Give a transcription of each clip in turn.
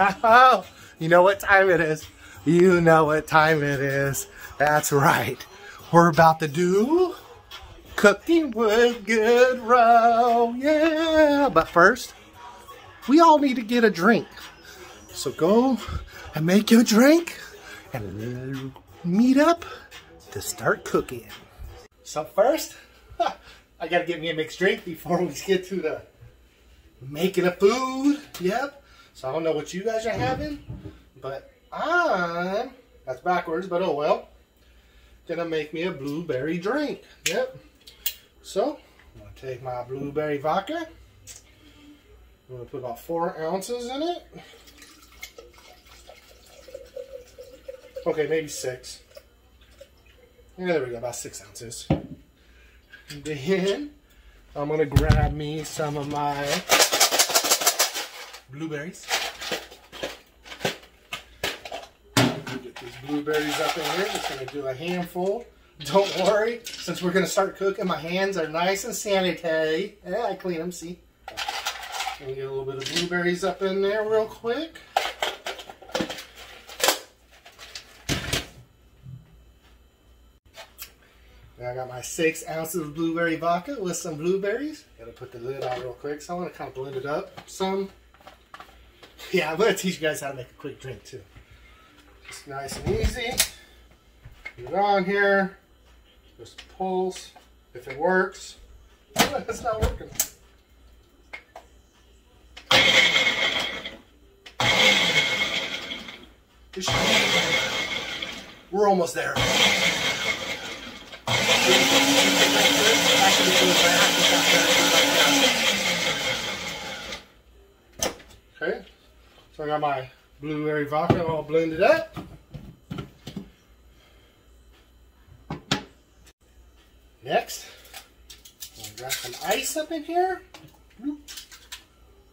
you know what time it is. You know what time it is. That's right. We're about to do cooking with good Goodrow. Yeah. But first, we all need to get a drink. So go and make your drink and meet up to start cooking. So first, I gotta get me a mixed drink before we get to the making of food. Yep. So I don't know what you guys are having, but I'm, that's backwards, but oh well, gonna make me a blueberry drink. Yep. So, I'm gonna take my blueberry vodka. I'm gonna put about four ounces in it. Okay, maybe six. Yeah, there we go, about six ounces. And then I'm gonna grab me some of my blueberries. Get these blueberries up in here. Just gonna do a handful. Don't worry, since we're gonna start cooking, my hands are nice and sanitary. Yeah, I clean them, see? Gonna get a little bit of blueberries up in there real quick. I got my six ounces of blueberry vodka with some blueberries. Gotta put the lid on real quick, so I want to kind of blend it up some. Yeah, I'm gonna teach you guys how to make a quick drink too. Just nice and easy. Put it on here. Just pulse. If it works. it's not working. We're almost there. Okay, so I got my blueberry vodka all blended up. Next, grab some ice up in here. You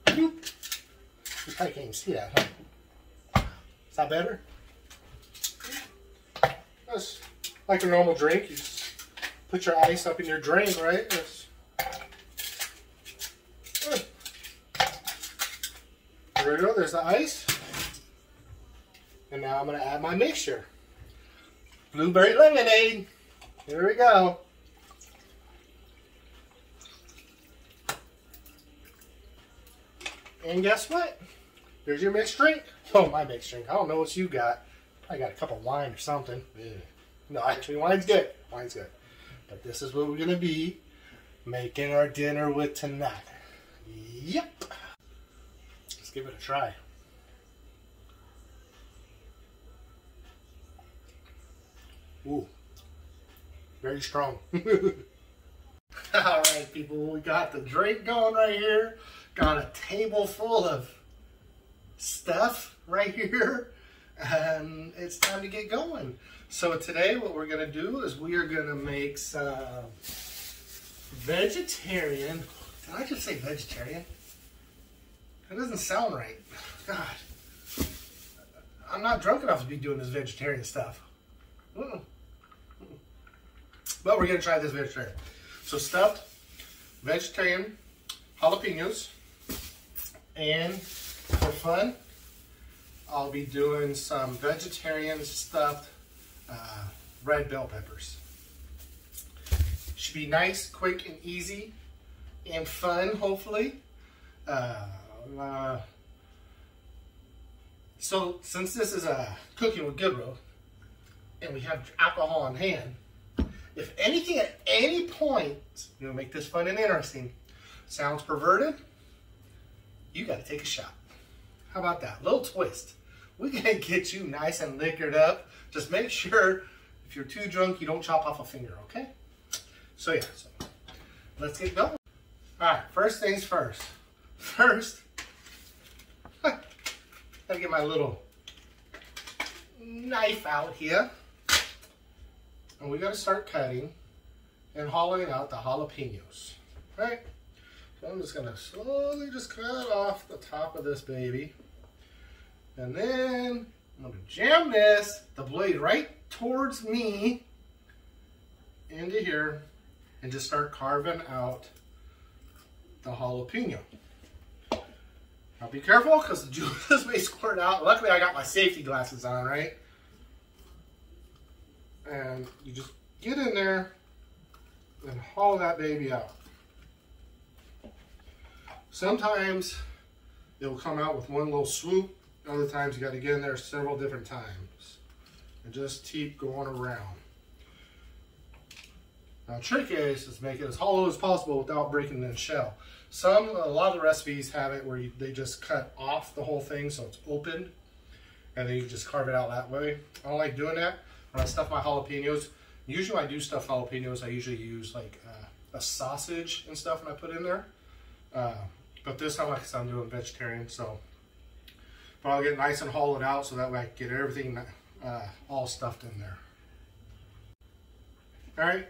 probably can't even see that, huh? Is that better? That's like a normal drink. You just put your ice up in your drink, right? That's, there we go. There's the ice. And now I'm going to add my mixture. Blueberry lemonade. Here we go. And guess what? There's your mixed drink. Oh, my mixed drink. I don't know what you got. I got a cup of wine or something. No, actually, wine's good. Wine's good. But this is what we're going to be making our dinner with tonight. Yep. Give it a try. Ooh. Very strong. All right, people, we got the drink going right here. Got a table full of stuff right here. And it's time to get going. So today what we're to do is we are to make some vegetarian. Did I just say vegetarian? That doesn't sound right. God. I'm not drunk enough to be doing this vegetarian stuff. Mm But we're going to try this vegetarian. So stuffed vegetarian jalapenos. And for fun, I'll be doing some vegetarian stuffed uh, red bell peppers. Should be nice, quick, and easy, and fun, hopefully. Uh, uh, so, since this is a cooking with Goodrow, and we have alcohol on hand, if anything at any point, you know, make this fun and interesting, sounds perverted, you got to take a shot. How about that? Little twist. we gonna get you nice and liquored up just make sure if you're too drunk, you don't chop off a finger, okay? So yeah, so let's get going. All right, first things first. First, gotta get my little knife out here. And we gotta start cutting and hollowing out the jalapenos, right? So I'm just gonna slowly just cut off the top of this baby. And then I'm to jam this, the blade right towards me into here and just start carving out the jalapeno. Now be careful because the juice may squirt out. Luckily I got my safety glasses on, right? And you just get in there and haul that baby out. Sometimes it'll come out with one little swoop. Other times you got to get in there several different times. And just keep going around. Now, trick is, is make it as hollow as possible without breaking the shell. Some, a lot of the recipes have it where you, they just cut off the whole thing so it's open, and then you just carve it out that way. I don't like doing that. When I stuff my jalapenos, usually I do stuff jalapenos, I usually use like uh, a sausage and stuff when I put in there. Uh, but this time, like I said, I'm doing vegetarian, so. But I'll get nice and hollowed out so that way I can get everything uh, all stuffed in there. All right,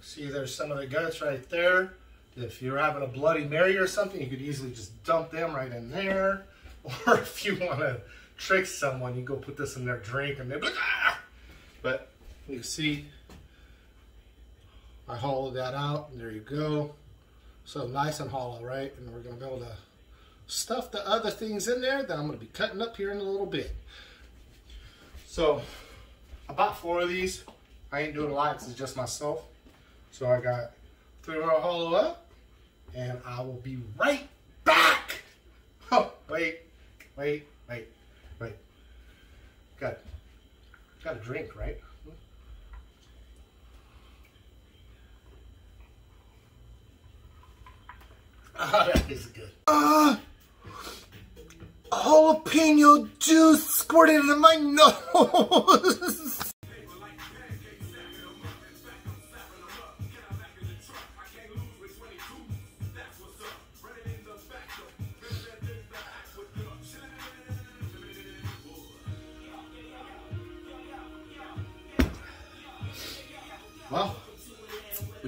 See, there's some of the guts right there. If you're having a Bloody Mary or something, you could easily just dump them right in there. Or if you want to trick someone, you go put this in their drink and they're like, ah! But you see, I hollowed that out, and there you go. So nice and hollow, right? And we're going to be able to stuff the other things in there that I'm to be cutting up here in a little bit. So, I bought four of these. I ain't doing a lot, it's just myself. So I got three more hollow up, and I will be right back. Oh, wait, wait, wait, wait. Got, got a drink, right? Ah, that is good. Uh, jalapeno juice squirted into my nose.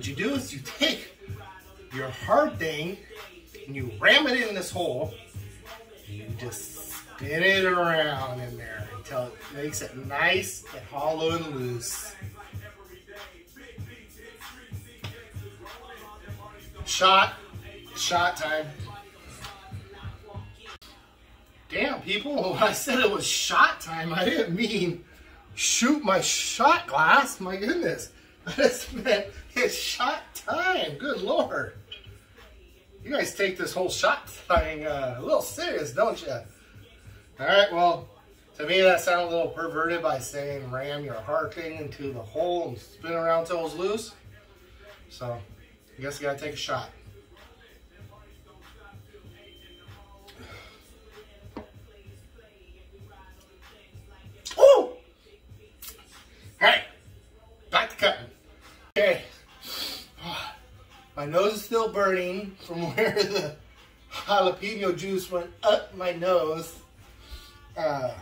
What you do is you take your hard thing and you ram it in this hole. you just spin it around in there until it makes it nice and hollow and loose. Shot, shot time. Damn, people, when I said it was shot time, I didn't mean shoot my shot glass. My goodness. This meant it's shot time. Good lord. You guys take this whole shot thing uh, a little serious, don't you? All right, well, to me that sounded a little perverted by saying ram your heart thing into the hole and spin around till it's loose. So, I guess you gotta take a shot. My nose is still burning from where the jalapeno juice went up my nose. Uh,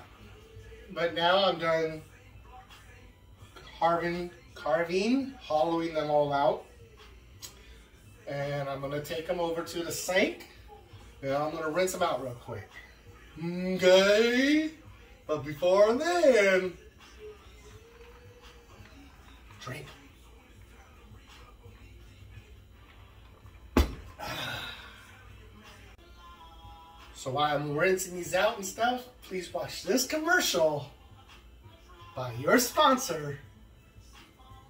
but now I'm done carving, carving, hollowing them all out. And I'm gonna take them over to the sink and I'm gonna rinse them out real quick. Okay? But before then, drink. So while I'm rinsing these out and stuff, please watch this commercial by your sponsor,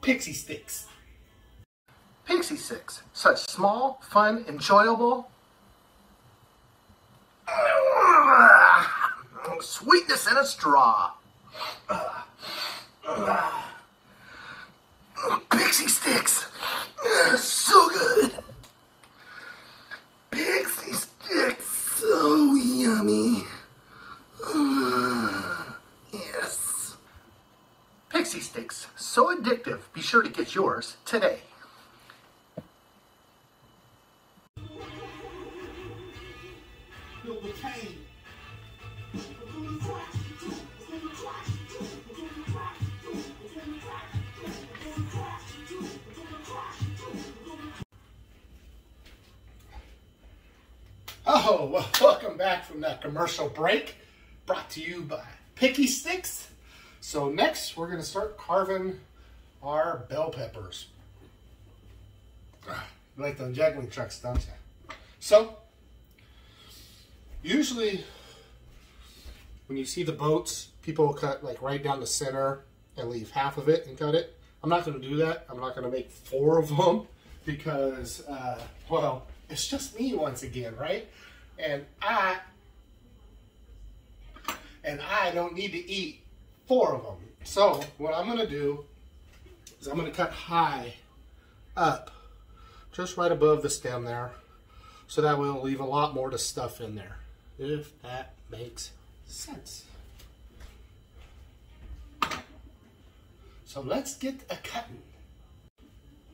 Pixie Stix. Pixie Stix, such small, fun, enjoyable, sweetness in a straw. Pixie Stix, so good. Pixie sticks So yummy. Ah, yes. Pixie sticks, so addictive. Be sure to get yours today. Oh, well, welcome back from that commercial break brought to you by Picky Sticks. So next we're going to start carving our bell peppers. You like the juggling trucks, don't you? So, Usually, when you see the boats, people cut like right down the center and leave half of it and cut it. I'm not going to do that. I'm not going to make four of them because, uh, well, it's just me once again, right? And I, and I don't need to eat four of them. So what I'm to do is I'm to cut high up, just right above the stem there. So that will leave a lot more to stuff in there, if that makes sense. So let's get a cutting.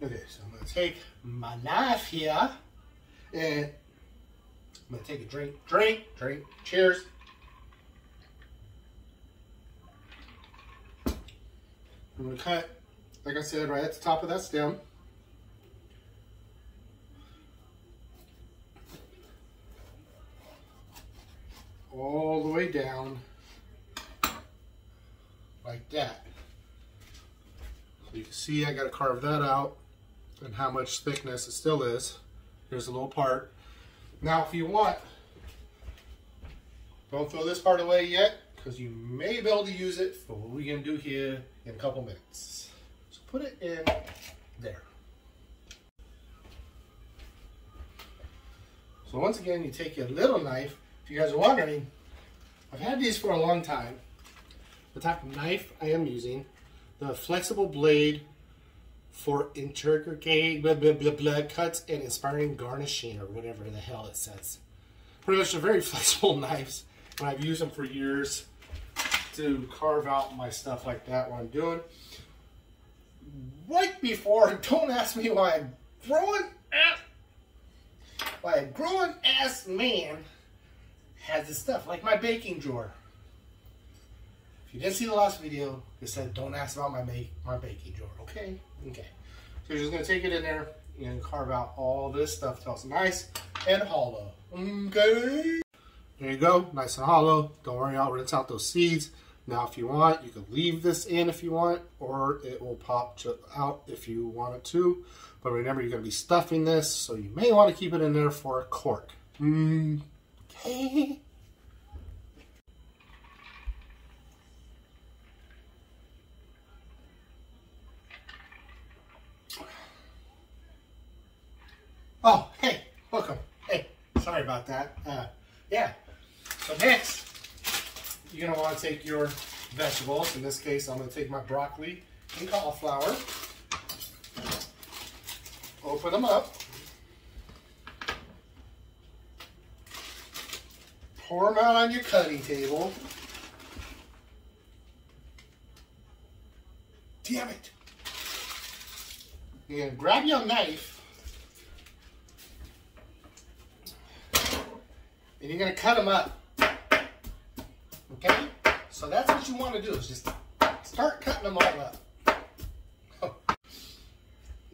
Okay, so I'm gonna take my knife here and I'm gonna take a drink, drink, drink, cheers. I'm gonna cut, like I said, right at the top of that stem. All the way down like that. So you can see I got to carve that out and how much thickness it still is. Here's a little part. Now if you want, don't throw this part away yet because you may be able to use it for what we're going to do here in a couple minutes. So put it in there. So once again, you take your little knife. If you guys are wondering, I've had these for a long time. The type of knife I am using, the flexible blade for intricate blah, blah, blah, blah, cuts and inspiring garnishing or whatever the hell it says. Pretty much they're very flexible knives and I've used them for years to carve out my stuff like that what I'm doing. Right before, don't ask me why I'm growing ass, why a growing ass man has this stuff, like my baking drawer. If you didn't see the last video, said don't ask about my, my baking drawer, okay? Okay. So you're just gonna take it in there and carve out all this stuff till it's nice and hollow, okay? There you go, nice and hollow. Don't worry, I'll rinse out those seeds. Now, if you want, you can leave this in if you want, or it will pop out if you want it to. But remember, you're going to be stuffing this, so you may want to keep it in there for a cork. Okay. Oh, hey, welcome. Hey, sorry about that. Uh, yeah, so next, you're gonna wanna take your vegetables. In this case, I'm gonna take my broccoli and cauliflower. Open them up. Pour them out on your cutting table. Damn it. Gonna grab your knife and you're gonna cut them up. Okay? So that's what you want to do is just start cutting them all up.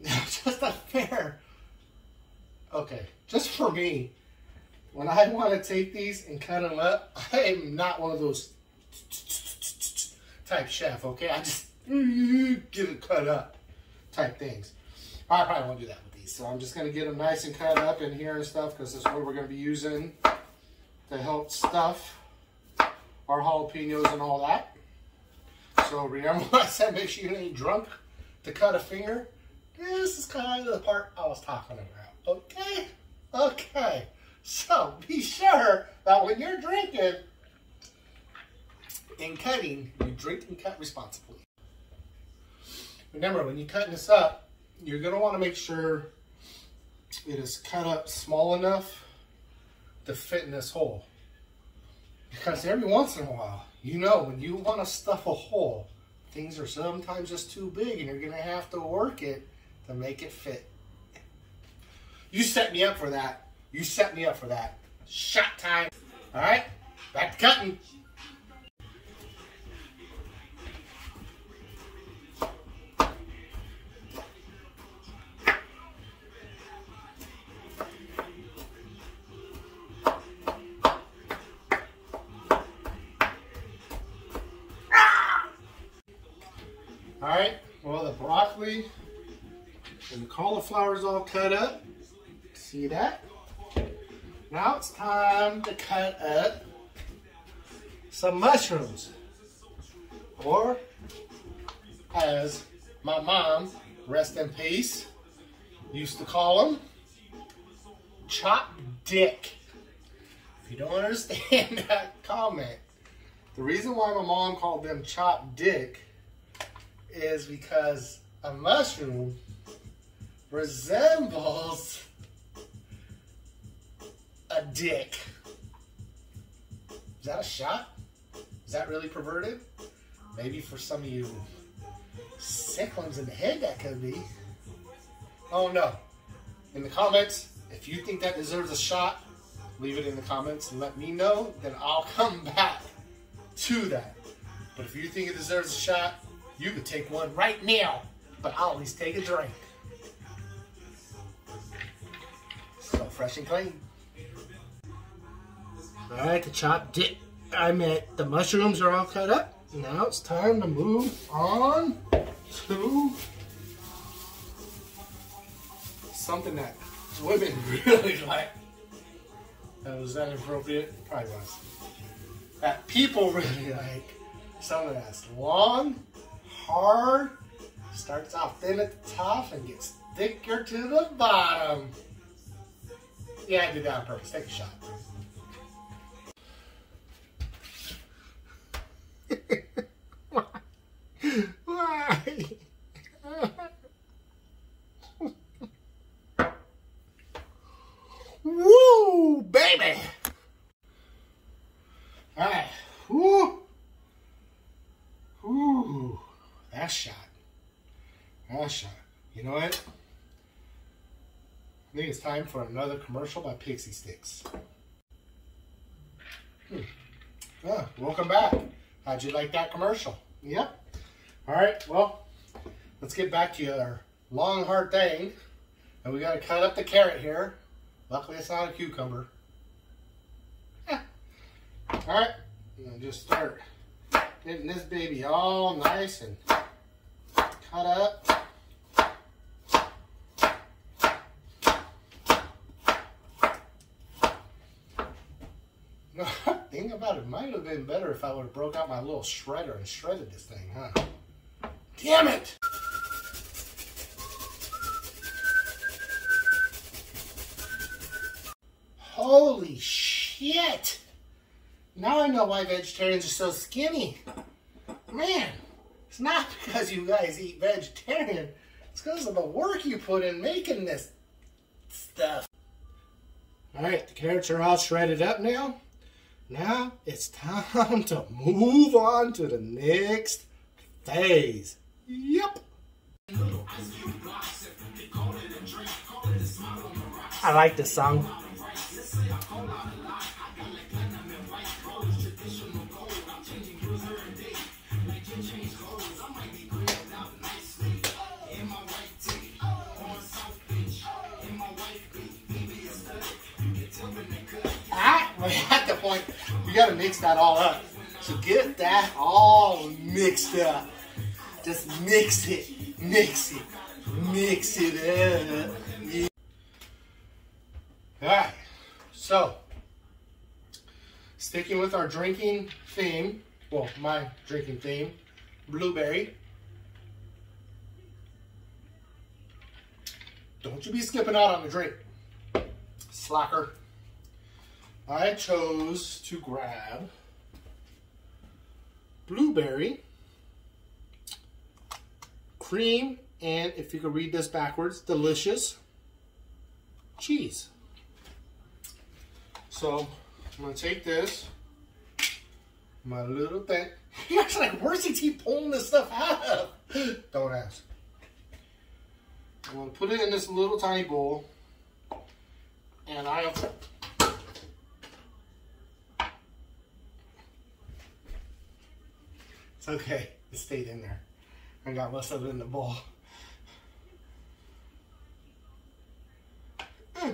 just a fair, okay, just for me, when I want to take these and cut them up, I am not one of those type chef, okay? I just get it cut up type things. I probably won't do that with these. So I'm just going to get them nice and cut up in here and stuff because that's what we're going to be using to help stuff our jalapenos and all that. So remember I said, make sure you ain't drunk to cut a finger? This is kind of the part I was talking about, okay? Okay, so be sure that when you're drinking and cutting, you drink and cut responsibly. Remember, when you're cutting this up, you're gonna wanna make sure it is cut up small enough to fit in this hole. Because every once in a while, you know, when you want to stuff a hole, things are sometimes just too big and you're going to have to work it to make it fit. You set me up for that. You set me up for that. Shot time. All right, back to cutting. Is all cut up. See that? Now it's time to cut up some mushrooms. Or, as my mom, rest in peace, used to call them, chop dick. If you don't understand that comment, the reason why my mom called them chop dick is because a mushroom resembles a dick. Is that a shot? Is that really perverted? Maybe for some of you sick ones in the head that could be. Oh no. In the comments, if you think that deserves a shot, leave it in the comments and let me know, then I'll come back to that. But if you think it deserves a shot, you could take one right now, but I'll at least take a drink. Fresh and clean. All right, the chopped dip. I meant the mushrooms are all cut up. Now it's time to move on to something that women really like. That was that appropriate? Probably was. That people really like. Something that's long, hard, starts off thin at the top and gets thicker to the bottom. Yeah, I did that on purpose. Take a shot. Woo, baby! Alright. Woo! Woo! That shot. That shot. You know what? It's time for another commercial by Pixie Sticks. Hmm. Ah, welcome back. How'd you like that commercial? Yep. All right, well, let's get back to our long, hard thing. And we got to cut up the carrot here. Luckily, it's not a cucumber. Yeah. All right, and just start getting this baby all nice and cut up. Thing about it might have been better if I would have broke out my little shredder and shredded this thing, huh? Damn it! Holy shit! Now I know why vegetarians are so skinny. Man, it's not because you guys eat vegetarian. It's because of the work you put in making this stuff. Alright, the carrots are all shredded up now. Now it's time to move on to the next phase. Yep. I like this song. We're at the point, you gotta mix that all up. So get that all mixed up. Just mix it, mix it, mix it up. Yeah. All right, so sticking with our drinking theme, well, my drinking theme, blueberry. Don't you be skipping out on the drink, slacker. I chose to grab blueberry, cream, and if you could read this backwards, delicious cheese. So I'm gonna take this, my little thing. You're like, where's he keep pulling this stuff out of? Don't ask. I'm gonna put it in this little tiny bowl, and I'll It's okay. It stayed in there. I got most of it in the bowl. Mm.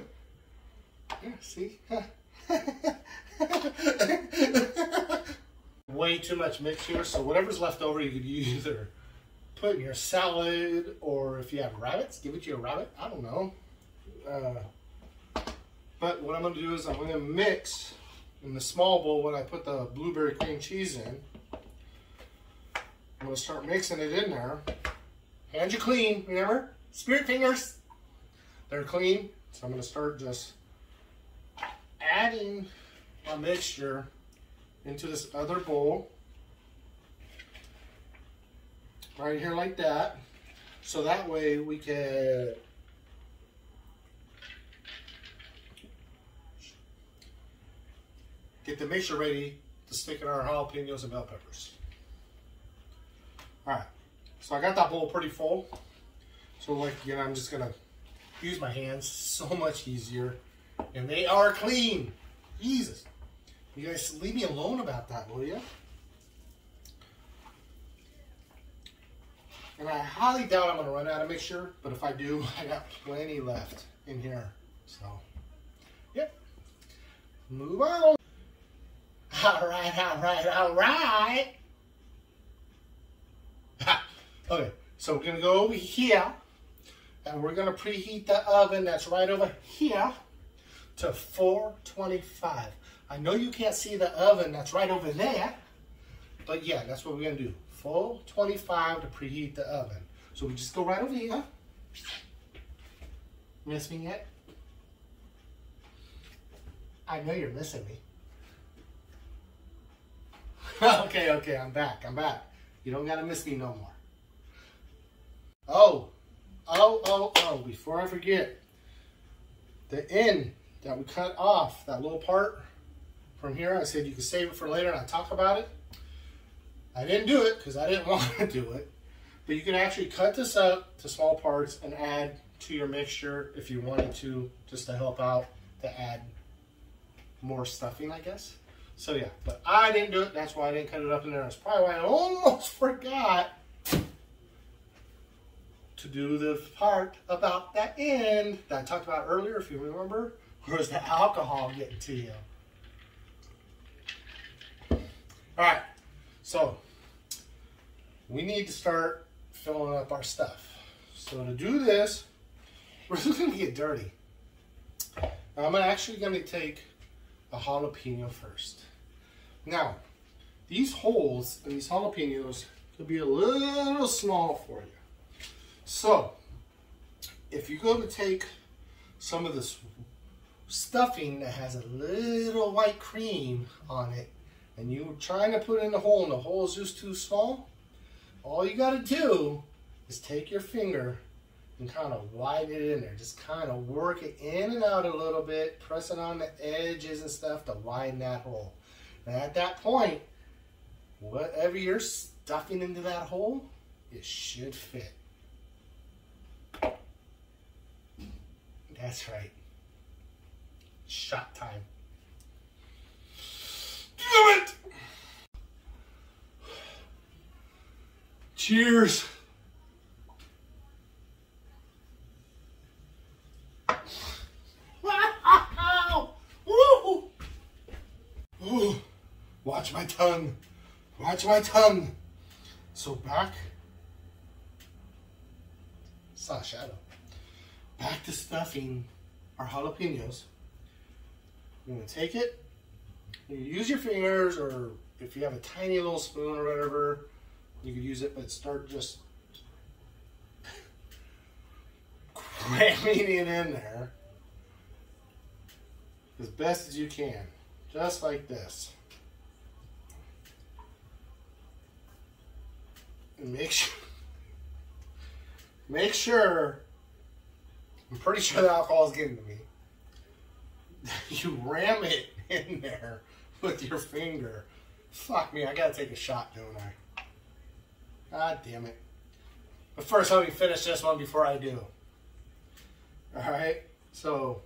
Yeah, see? Way too much mixture, so whatever's left over you could either put in your salad or if you have rabbits, give it to your rabbit. I don't know. Uh, But what I'm gonna do is I'm gonna mix in the small bowl when I put the blueberry cream cheese in. I'm gonna start mixing it in there. Hands are clean, remember? Spirit fingers. They're clean. So I'm gonna start just adding my mixture into this other bowl. Right here like that. So that way we can get the mixture ready to stick in our jalapenos and bell peppers. All right, so I got that bowl pretty full. So like, you know, I'm just gonna use my hands, so much easier. And they are clean, Jesus. You guys leave me alone about that, will you? And I highly doubt I'm gonna run out of mixture, but if I do, I got plenty left in here. So, yep. Move on. All right, all right, all right. Okay, so we're gonna go over here and we're gonna preheat the oven that's right over here to 425. I know you can't see the oven that's right over there, but yeah, that's what we're gonna do. 425 to preheat the oven. So we just go right over here. Miss me yet? I know you're missing me. okay, okay, I'm back. I'm back. You don't gotta miss me no more. Oh, oh, oh, oh, before I forget, the end that we cut off, that little part from here, I said you can save it for later and I'll talk about it. I didn't do it because I didn't want to do it. But you can actually cut this up to small parts and add to your mixture if you wanted to, just to help out to add more stuffing, I guess. So yeah, but I didn't do it. That's why I didn't cut it up in there. That's probably why I almost forgot to do the part about that end that I talked about earlier, if you remember. Or is the alcohol getting to you? All right, so we need to start filling up our stuff. So to do this, we're just gonna get dirty. I'm actually gonna take a jalapeno first. Now, these holes in these jalapenos could be a little small for you. So, if you go to take some of this stuffing that has a little white cream on it, and you're trying to put in the hole and the hole is just too small, all you got to do is take your finger and kind of widen it in there. Just kind of work it in and out a little bit, pressing on the edges and stuff to widen that hole. And at that point, whatever you're stuffing into that hole, it should fit. That's right. Shot time. Do it! Cheers! Watch my tongue. Watch my tongue. So back. Saw shadow. Back to stuffing our jalapenos. You're gonna take it. You use your fingers, or if you have a tiny little spoon or whatever, you could use it. But start just cramming it in there as best as you can, just like this. and make sure make sure I'm pretty sure the alcohol is getting to me. You ram it in there with your finger. Fuck me, I gotta take a shot, don't I? God damn it. But first, let me finish this one before I do. Alright, so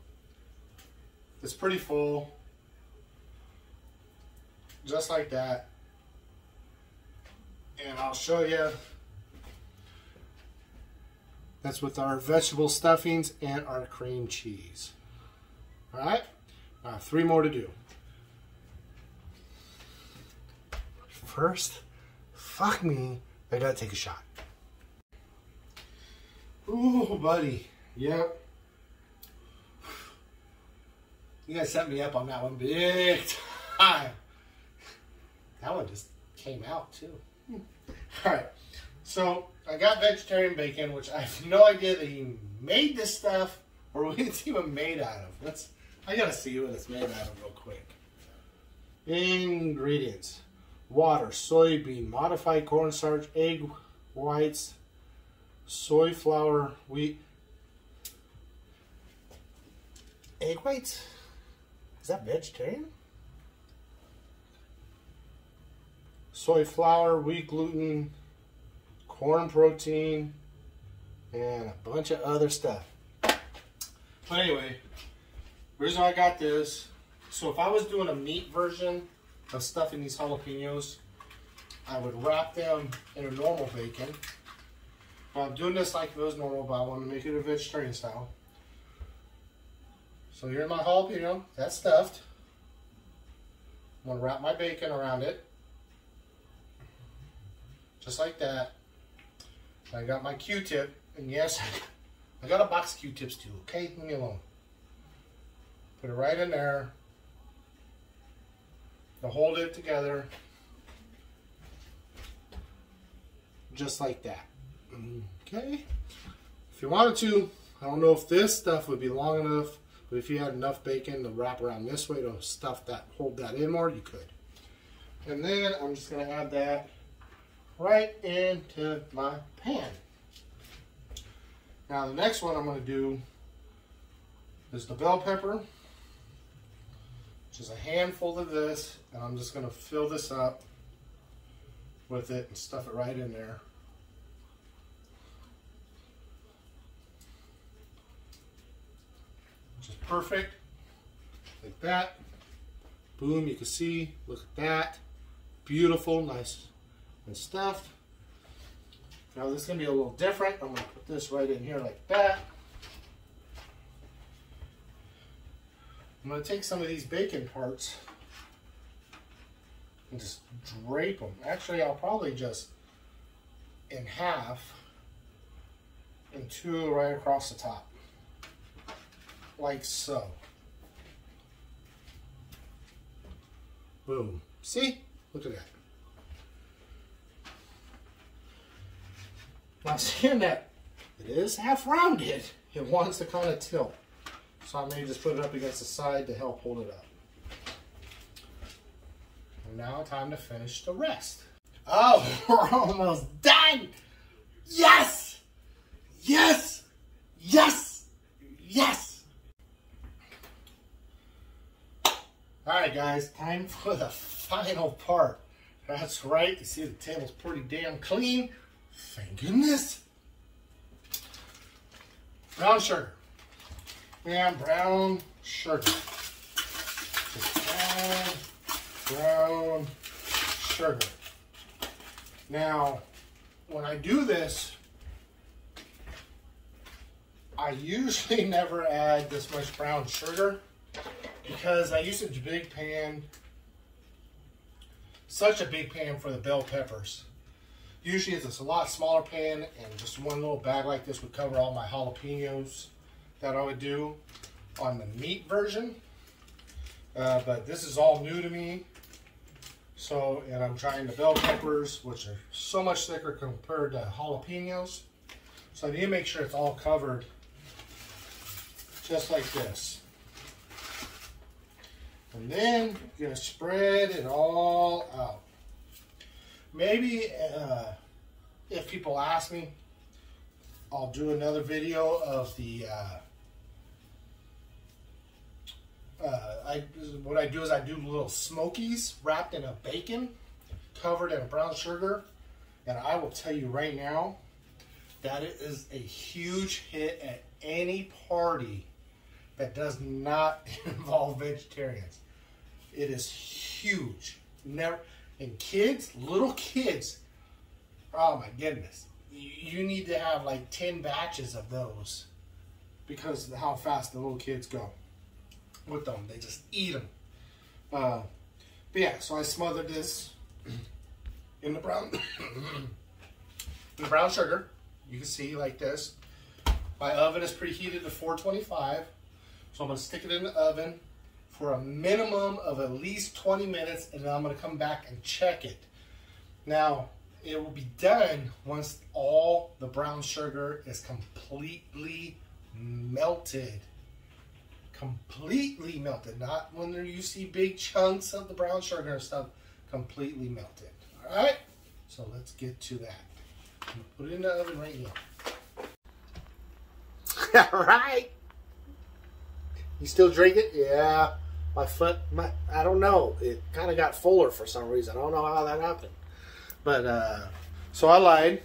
it's pretty full. Just like that and I'll show you. That's with our vegetable stuffings and our cream cheese. All right, uh, three more to do. First, fuck me, I gotta take a shot. Ooh, buddy, yep. You guys set me up on that one big time. That one just came out too. All right. So I got vegetarian bacon, which I have no idea that he made this stuff or what it's even made out of. Let's. I gotta see what it's made out of real quick. Ingredients: water, soybean, modified cornstarch, egg whites, soy flour, wheat. Egg whites? Is that vegetarian? Soy flour, wheat gluten, corn protein, and a bunch of other stuff. But anyway, reason I got this, so if I was doing a meat version of stuffing these jalapenos, I would wrap them in a normal bacon. Well, I'm doing this like if it was normal, but I want to make it a vegetarian style. So here's my jalapeno, that's stuffed. I'm gonna wrap my bacon around it. Just like that. I got my Q-tip, and yes, I got a box of Q-tips too, okay? Leave me alone. Put it right in there. To hold it together. Just like that. Okay? If you wanted to, I don't know if this stuff would be long enough, but if you had enough bacon to wrap around this way to stuff that, hold that in more, you could. And then I'm just gonna add that right into my pan. Now the next one I'm going to do is the bell pepper, which is a handful of this, and I'm just going to fill this up with it and stuff it right in there. Which is perfect, like that. Boom, you can see, look at that. Beautiful, nice and stuff. Now this is going to be a little different. I'm going to put this right in here like that. I'm going to take some of these bacon parts and just drape them. Actually, I'll probably just in half and two right across the top. Like so. Boom. See? Look at that. Now seeing that it is half rounded, it wants to kind of tilt. So I may just put it up against the side to help hold it up. And now time to finish the rest. Oh, we're almost done! Yes! Yes! Yes! Yes! Alright guys, time for the final part. That's right, you see the table's pretty damn clean. Thank goodness. Brown sugar. Yeah, brown sugar. Brown, brown sugar. Now, when I do this, I usually never add this much brown sugar because I use a big pan, such a big pan for the bell peppers. Usually it's a lot smaller pan and just one little bag like this would cover all my jalapenos that I would do on the meat version. Uh, but this is all new to me. So, and I'm trying the bell peppers, which are so much thicker compared to jalapenos. So I need to make sure it's all covered just like this. And then you're gonna spread it all out. Maybe uh, if people ask me, I'll do another video of the. Uh, uh, I what I do is I do little smokies wrapped in a bacon, covered in brown sugar, and I will tell you right now that it is a huge hit at any party that does not involve vegetarians. It is huge. Never and kids, little kids, oh my goodness. You need to have like 10 batches of those because of how fast the little kids go with them. They just eat them. Uh, but yeah, so I smothered this in the brown, in the brown sugar. You can see like this. My oven is preheated to 425. So I'm gonna stick it in the oven for a minimum of at least 20 minutes and then I'm to come back and check it. Now, it will be done once all the brown sugar is completely melted. Completely melted. Not when you see big chunks of the brown sugar and stuff. Completely melted. Alright? So let's get to that. Put it in the oven right now. Alright. You still drink it? Yeah. My foot, my, I don't know. It kind of got fuller for some reason. I don't know how that happened. But, uh, so I lied.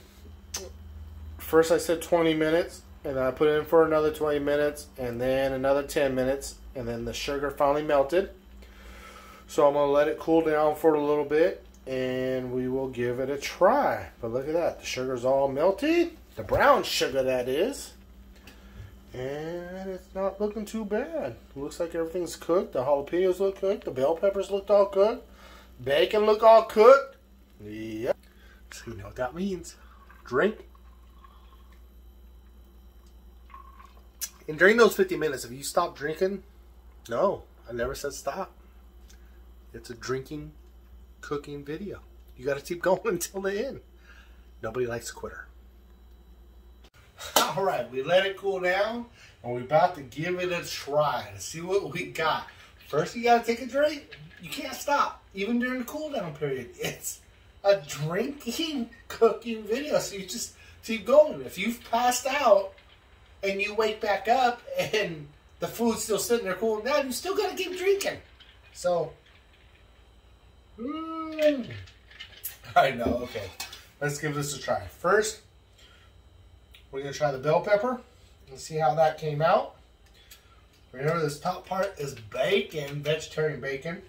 First I said 20 minutes, and I put it in for another 20 minutes, and then another 10 minutes, and then the sugar finally melted. So I'm to let it cool down for a little bit, and we will give it a try. But look at that. The sugar's all melted. The brown sugar, that is. And it's not looking too bad. Looks like everything's cooked. The jalapenos look cooked. The bell peppers looked all cooked. Bacon look all cooked. Yep. So you know what that means. Drink. And during those 50 minutes, if you stop drinking, no, I never said stop. It's a drinking, cooking video. You got to keep going until the end. Nobody likes a quitter. All right, we let it cool down, and we're about to give it a try to see what we got. First, you got to take a drink. You can't stop, even during the cool down period. It's a drinking, cooking video, so you just keep going. If you've passed out and you wake back up and the food's still sitting there cooling down, you still got to keep drinking. So, mm, I know. Okay, let's give this a try. First, we're going to try the bell pepper and see how that came out. Remember, this top part is bacon, vegetarian bacon.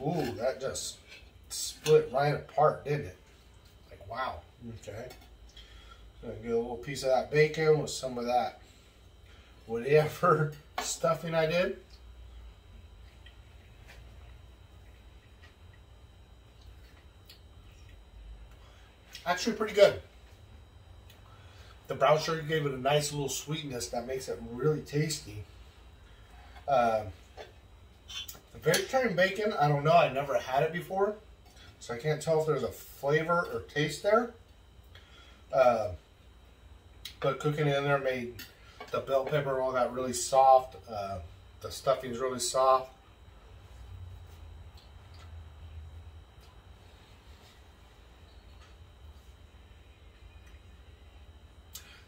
Ooh, that just split right apart, didn't it? Like, wow. Okay. So get a little piece of that bacon with some of that whatever stuffing I did. Actually pretty good. The brown sugar gave it a nice little sweetness that makes it really tasty. Uh, the vegetarian bacon, I don't know. I never had it before. So I can't tell if there's a flavor or taste there. Uh, but cooking it in there made the bell pepper all that really soft. Uh, the stuffing's really soft.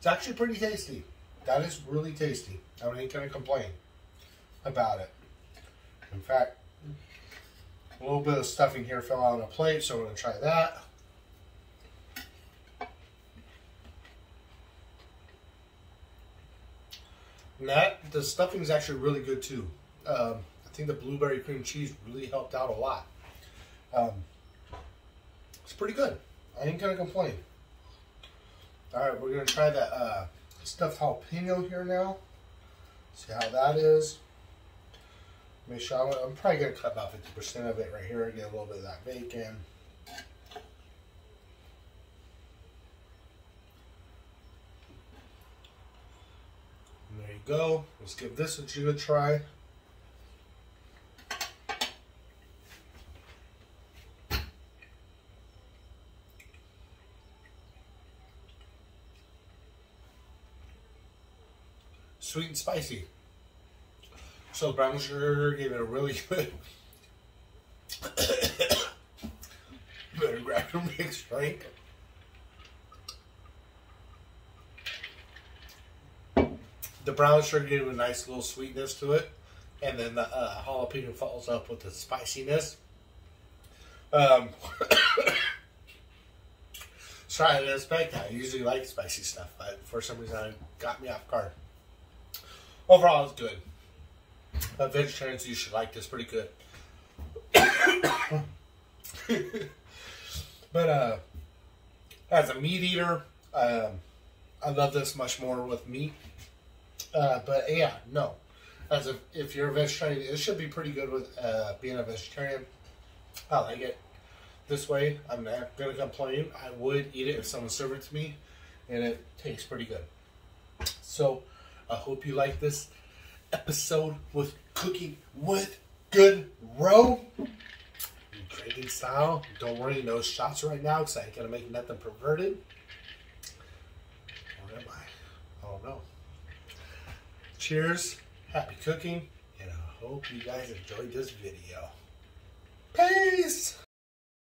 Actually pretty tasty. That is really tasty. I ain't gonna complain about it. In fact, a little bit of stuffing here fell out on a plate, so I'm gonna try that. And that the stuffing is actually really good too. Um, I think the blueberry cream cheese really helped out a lot. Um, it's pretty good. I ain't gonna complain. All right, we're gonna try that uh, stuffed jalapeno here now. See how that is. Make sure I'm, I'm probably gonna cut about 50% of it right here. And get a little bit of that bacon. And there you go. Let's give this a try. Sweet and spicy. So brown sugar gave it a really good. Better grab your mixed drink. The brown sugar gave it a nice little sweetness to it, and then the uh, jalapeno follows up with the spiciness. Um, sorry, I didn't expect that. I usually like spicy stuff, but for some reason, it got me off guard overall, it's good. Uh, vegetarians, you should like this pretty good. but uh, as a meat eater, um, I love this much more with meat. Uh, but yeah, no. As if, if you're a vegetarian, it should be pretty good with uh, being a vegetarian. I like it this way. I'm not gonna complain. I would eat it if someone served it to me, and it tastes pretty good. So I hope you like this episode with Cooking with Good Row. Drinking style. Don't worry, no shots right now because I ain't gonna make nothing perverted. Or am I? I don't know. Cheers, happy cooking, and I hope you guys enjoyed this video. Peace!